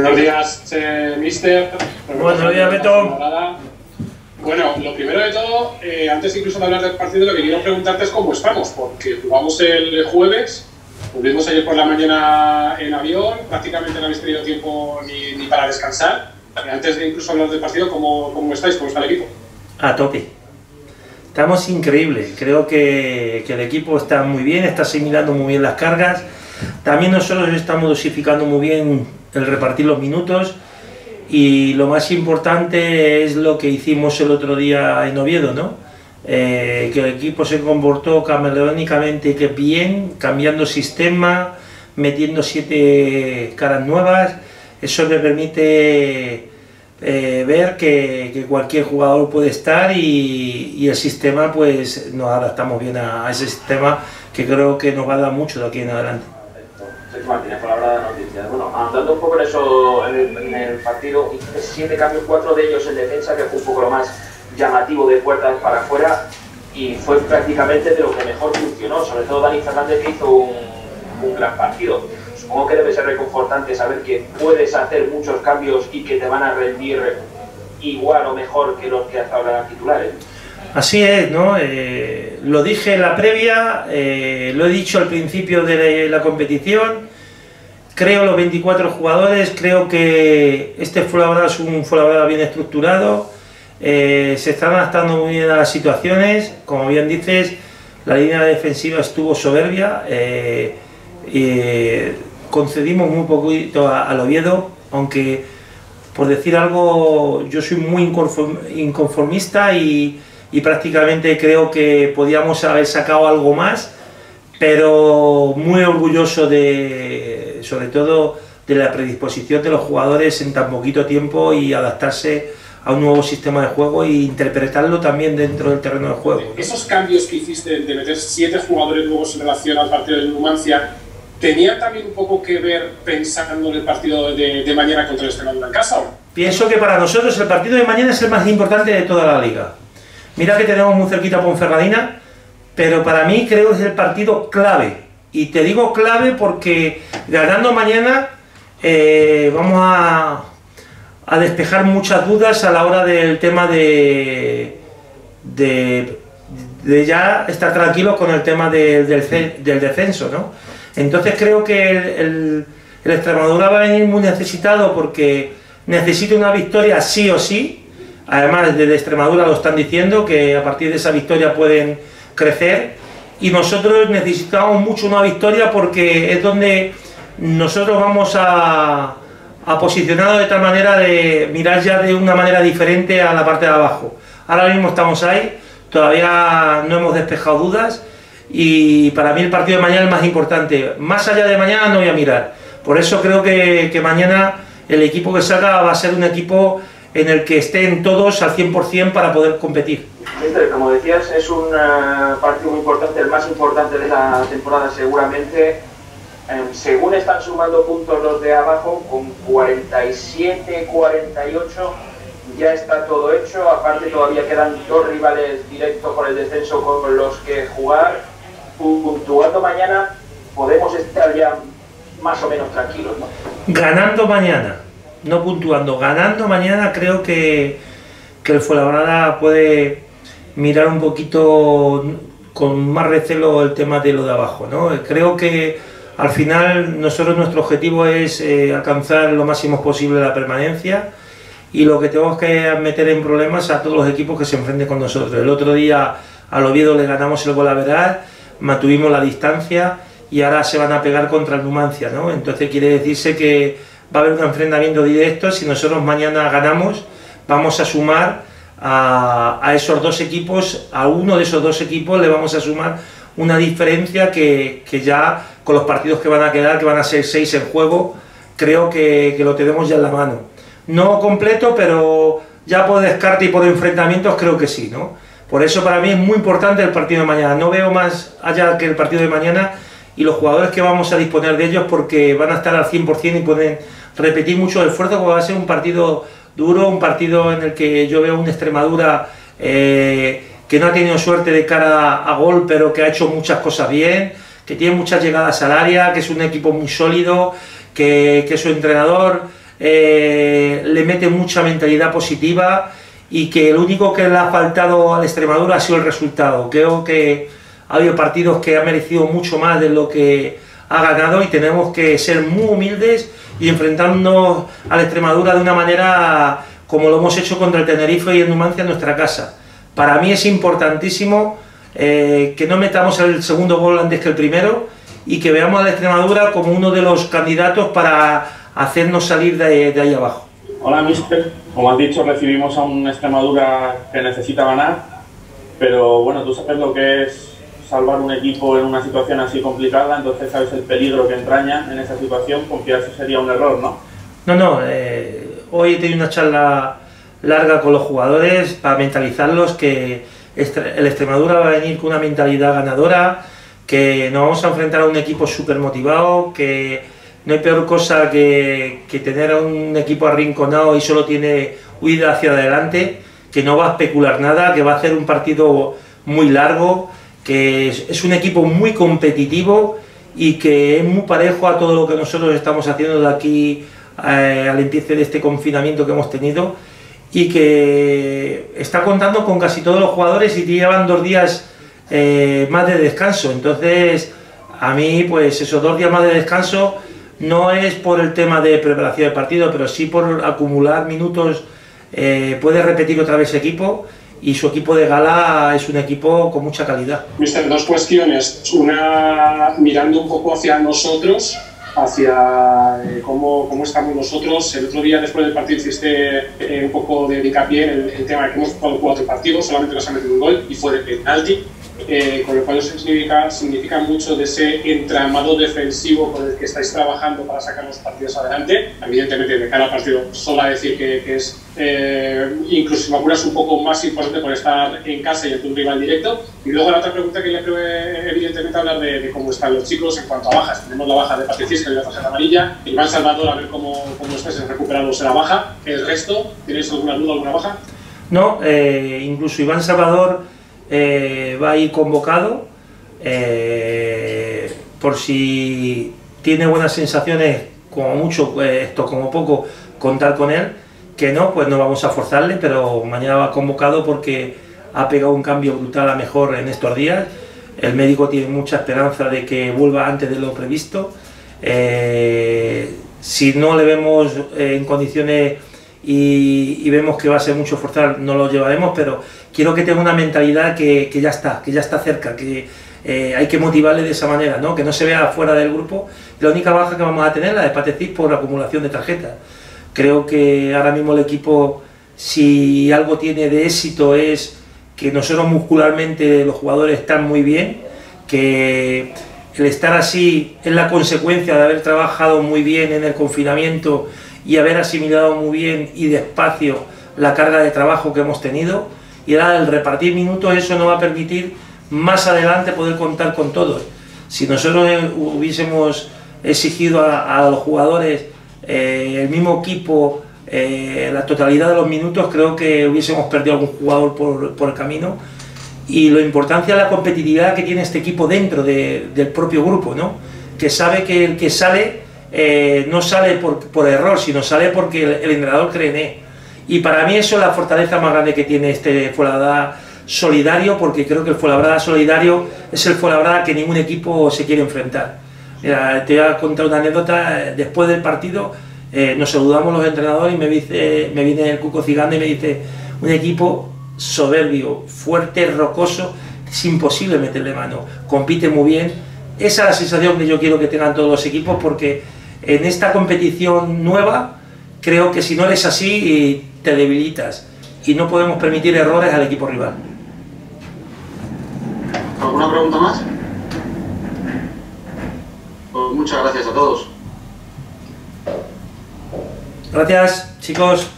Buenos días, eh, mister. Buenos días, Beto. Bueno, lo primero de todo, eh, antes incluso de hablar del partido, lo que quiero preguntarte es cómo estamos, porque jugamos el jueves, volvimos ayer por la mañana en avión, prácticamente no habéis tenido tiempo ni, para descansar. Antes de incluso hablar del partido, ¿cómo, ¿cómo estáis? ¿Cómo está el equipo? A tope. Estamos increíbles. Creo que, que el equipo está muy bien, está asimilando muy bien las cargas. También nosotros estamos dosificando muy bien el repartir los minutos y lo más importante es lo que hicimos el otro día en Oviedo, ¿no? Eh, que el equipo se comportó camaleónicamente que bien, cambiando sistema, metiendo siete caras nuevas, eso me permite eh, ver que, cualquier jugador puede estar y, el sistema pues nos adaptamos bien a ese sistema que creo que nos va a dar mucho de aquí en adelante. Andando un poco en eso, en el, partido, siete cambios, cuatro de ellos en defensa, que fue un poco lo más llamativo de puertas para afuera, y fue prácticamente de lo que mejor funcionó, sobre todo Dani Fernández que hizo un, un gran partido. Supongo que debe ser reconfortante saber que puedes hacer muchos cambios y que te van a rendir igual o mejor que los que hasta ahora eran titulares. Así es, ¿no? Eh, lo dije en la previa, eh, lo he dicho al principio de la competición, creo los 24 jugadores, creo que este Fuenlabrada es un Fuenlabrada bien estructurado, eh, se están adaptando muy bien a las situaciones, como bien dices, la línea defensiva estuvo soberbia, concedimos muy poquito al Oviedo, aunque por decir algo yo soy muy inconformista y prácticamente creo que podíamos haber sacado algo más, pero muy orgulloso de, sobre todo, de la predisposición de los jugadores en tan poquito tiempo y adaptarse a un nuevo sistema de juego e interpretarlo también dentro del terreno de juego. Esos cambios que hiciste de meter siete jugadores nuevos en relación al partido de Numancia, ¿tenían también un poco que ver pensando en el partido de, mañana contra el Extremadura en casa? Pienso que para nosotros el partido de mañana es el más importante de toda la liga. Mira que tenemos muy cerquita a Ponferradina, pero para mí creo que es el partido clave. Y te digo clave porque ganando mañana eh, vamos a, despejar muchas dudas a la hora del tema de, de, ya estar tranquilos con el tema del, descenso. ¿no? Entonces creo que el, el Extremadura va a venir muy necesitado porque necesita una victoria sí o sí Además, desde Extremadura lo están diciendo, que a partir de esa victoria pueden crecer. Y nosotros necesitamos mucho una victoria porque es donde nosotros vamos a, a posicionar de tal manera de mirar ya de una manera diferente a la parte de abajo. Ahora mismo estamos ahí, todavía no hemos despejado dudas y para mí el partido de mañana es más importante. Más allá de mañana no voy a mirar. Por eso creo que, que mañana el equipo que salga va a ser un equipo en el que estén todos al 100% para poder competir. Como decías, es un eh, partido muy importante, el más importante de la temporada seguramente. Em, según están sumando puntos los de abajo, con 47, 48, ya está todo hecho. Aparte todavía quedan dos rivales directos por el descenso con los que jugar. Puntuando mañana, podemos estar ya más o menos tranquilos. ¿no? Ganando mañana no puntuando, ganando mañana creo que, que el Fuenlabrada puede mirar un poquito con más recelo el tema de lo de abajo. ¿no? Creo que al final nosotros nuestro objetivo es eh, alcanzar lo máximo posible la permanencia y lo que tenemos que meter en problemas a todos los equipos que se enfrenten con nosotros. El otro día al Oviedo le ganamos el gol a verdad, mantuvimos la distancia y ahora se van a pegar contra el Numancia. ¿no? Entonces quiere decirse que va a haber un enfrentamiento directo, si nosotros mañana ganamos, vamos a sumar a, esos dos equipos, a uno de esos dos equipos le vamos a sumar una diferencia que, ya con los partidos que van a quedar, que van a ser seis en juego, creo que, lo tenemos ya en la mano. No completo, pero ya por descarte y por enfrentamientos creo que sí, ¿no? Por eso para mí es muy importante el partido de mañana. No veo más allá que el partido de mañana y los jugadores que vamos a disponer de ellos porque van a estar al 100% y pueden repetir mucho esfuerzo, porque va a ser un partido duro, un partido en el que yo veo una Extremadura eh, que no ha tenido suerte de cara a gol, pero que ha hecho muchas cosas bien, que tiene muchas llegadas al área, que es un equipo muy sólido, que, su entrenador eh, le mete mucha mentalidad positiva y que lo único que le ha faltado a la Extremadura ha sido el resultado. Creo que ha habido partidos que han merecido mucho más de lo que ha ganado y tenemos que ser muy humildes y enfrentarnos a la Extremadura de una manera como lo hemos hecho contra el Tenerife y el Numancia en nuestra casa. Para mí es importantísimo eh, que no metamos el segundo gol antes que el primero y que veamos a la Extremadura como uno de los candidatos para hacernos salir de, de ahí abajo. Hola, mister. Como has dicho, recibimos a una Extremadura que necesita ganar, pero bueno, tú sabes lo que es salvar un equipo en una situación así complicada, entonces sabes el peligro que entraña en esa situación, confiarse sería un error, ¿no? No, no, eh, hoy he tenido una charla larga con los jugadores para mentalizarlos que el Extremadura va a venir con una mentalidad ganadora, que nos vamos a enfrentar a un equipo súper motivado, que no hay peor cosa que, tener a un equipo arrinconado y solo tiene huida hacia adelante, que no va a especular nada, que va a hacer un partido muy largo, que es, un equipo muy competitivo y que es muy parejo a todo lo que nosotros estamos haciendo de aquí eh, al empiece de este confinamiento que hemos tenido y que está contando con casi todos los jugadores y llevan dos días eh, más de descanso. Entonces, a mí, pues esos dos días más de descanso no es por el tema de preparación de partido, pero sí por acumular minutos. Eh, puede repetir otra vez equipo y su equipo de gala es un equipo con mucha calidad. Mister, dos cuestiones. Una, mirando un poco hacia nosotros, hacia eh, cómo, cómo, estamos nosotros. El otro día, después del partido, hiciste eh, un poco de hincapié en el, el, tema de que hemos jugado cuatro partidos, solamente nos ha metido un gol y fue de penalti. Eh, con lo cual eso significa, significa mucho de ese entramado defensivo con el que estáis trabajando para sacar los partidos adelante. Evidentemente, de cara al partido, solo a decir que, que es, eh, incluso si me apuras, un poco más importante por estar en casa y en tu rival directo. Y luego la otra pregunta que ya creo, evidentemente, hablar de, de, cómo están los chicos en cuanto a bajas. Tenemos la baja de Patricisca y la tarjeta amarilla. Iván Salvador, a ver cómo, cómo estáis recuperados en la baja. ¿El resto? ¿Tenéis alguna duda, alguna baja? No, eh, incluso Iván Salvador eh, va a ir convocado eh, por si tiene buenas sensaciones, como mucho, pues, esto como poco, contar con él, que no, pues no vamos a forzarle, pero mañana va convocado porque ha pegado un cambio brutal a mejor en estos días. El médico tiene mucha esperanza de que vuelva antes de lo previsto. Eh, si no le vemos en condiciones y, y, vemos que va a ser mucho forzar, no lo llevaremos, pero quiero que tenga una mentalidad que, que ya está, que ya está cerca, que eh, hay que motivarle de esa manera, ¿no? que no se vea fuera del grupo. La única baja que vamos a tener la de Patecis por acumulación de tarjetas. Creo que ahora mismo el equipo, si algo tiene de éxito, es que nosotros muscularmente los jugadores están muy bien, que el estar así es la consecuencia de haber trabajado muy bien en el confinamiento y haber asimilado muy bien y despacio la carga de trabajo que hemos tenido y ahora el repartir minutos eso nos va a permitir más adelante poder contar con todos. Si nosotros hubiésemos exigido a, los jugadores eh, el mismo equipo, eh, la totalidad de los minutos, creo que hubiésemos perdido algún jugador por, por el camino. Y la importancia de la competitividad que tiene este equipo dentro de, del propio grupo, ¿no? que sabe que el que sale eh, no sale por, error, sino sale porque el, entrenador cree y para mí eso es la fortaleza más grande que tiene este Fuenlabrada solidario, porque creo que el Fuenlabrada solidario es el Fuenlabrada que ningún equipo se quiere enfrentar. Mira, te voy a contar una anécdota. Después del partido eh, nos saludamos los entrenadores y me, dice, me viene el Cuco Ciganda y me dice, un equipo soberbio, fuerte, rocoso, es imposible meterle mano, compite muy bien. Esa es la sensación que yo quiero que tengan todos los equipos porque en esta competición nueva creo que si no eres así te debilitas y no podemos permitir errores al equipo rival. ¿Alguna pregunta más? Pues muchas gracias a todos. Gracias, chicos.